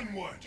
Onward!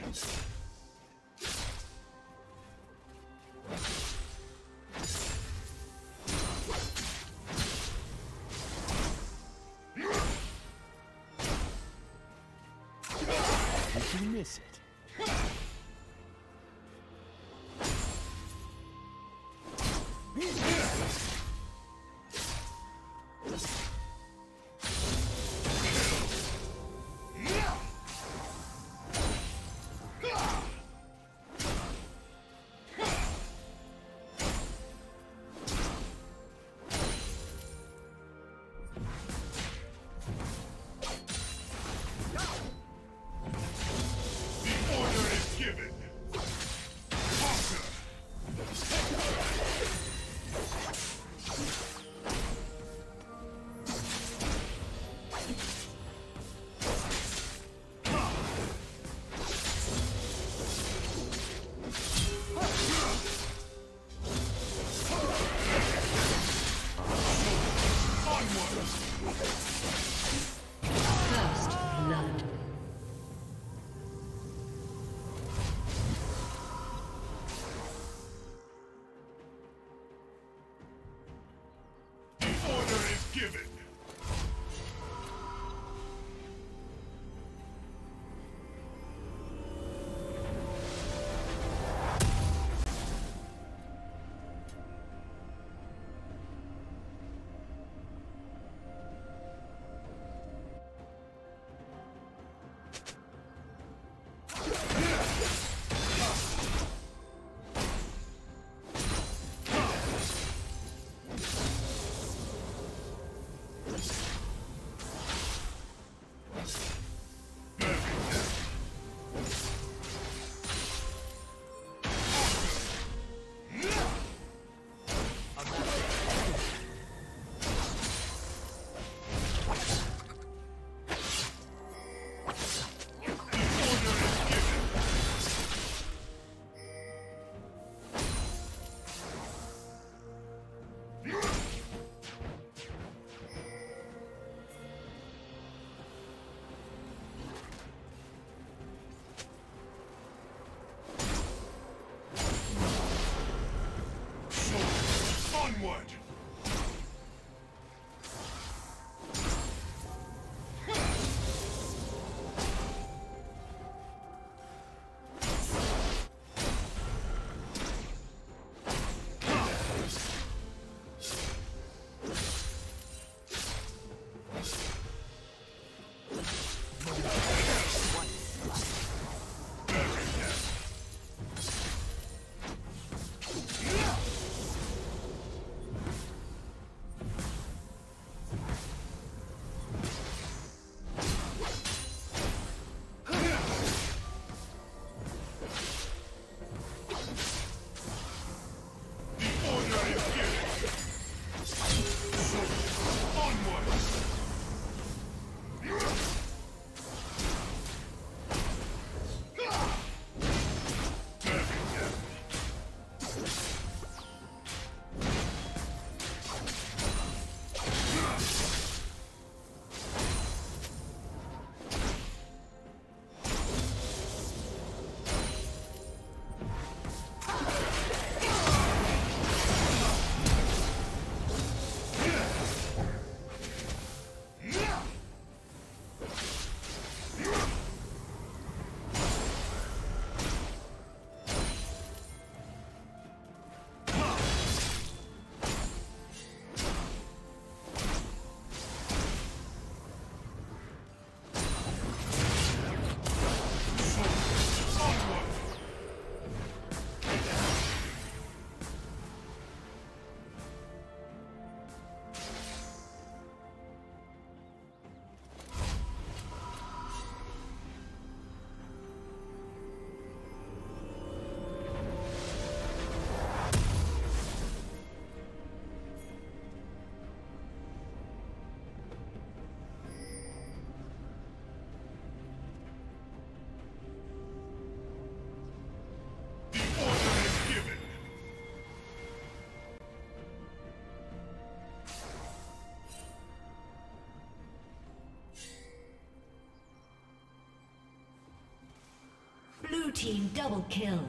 Team double kill.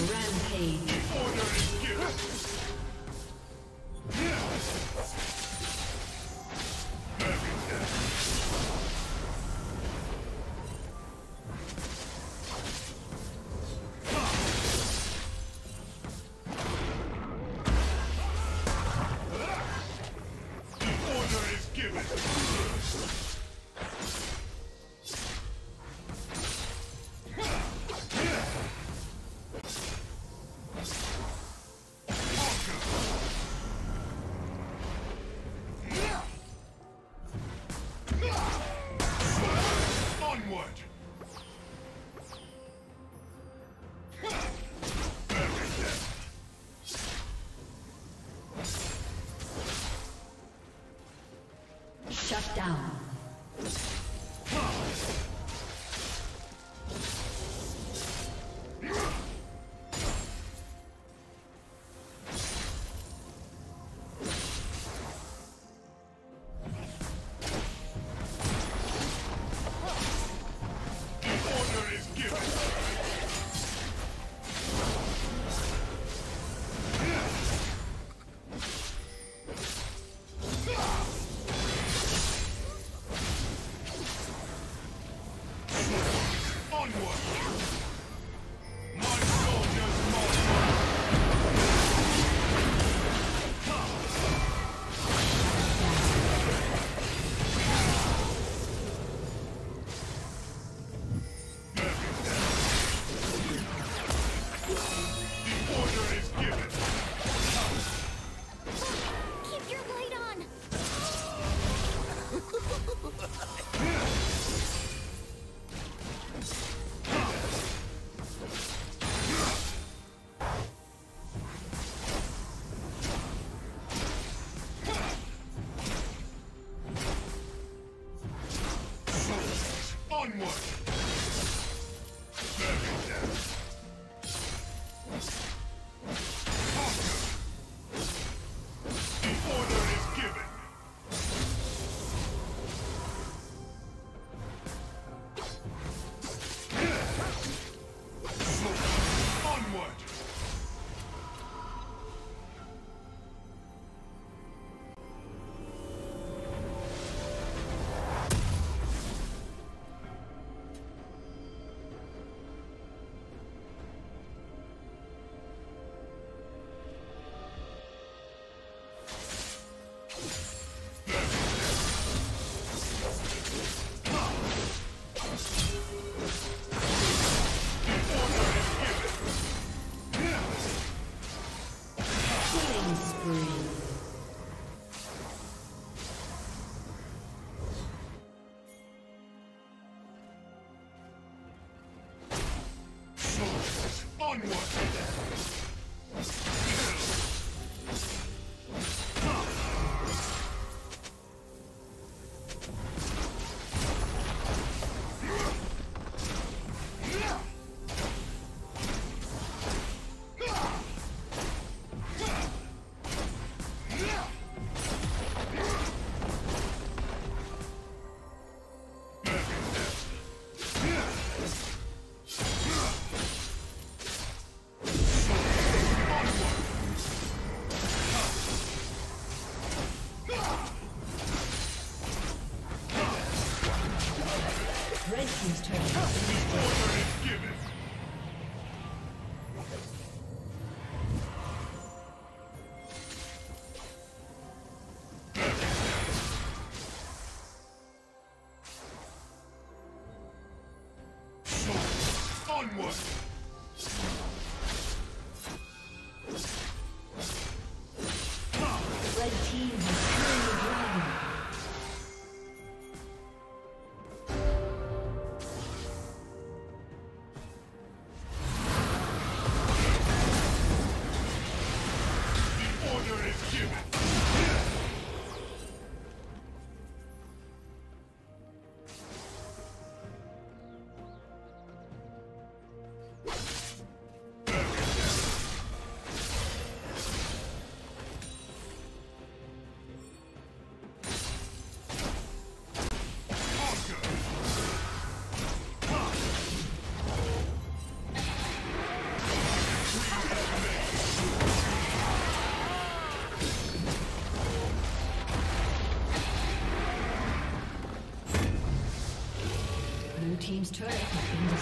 Rampage. Teamwork. turret has been.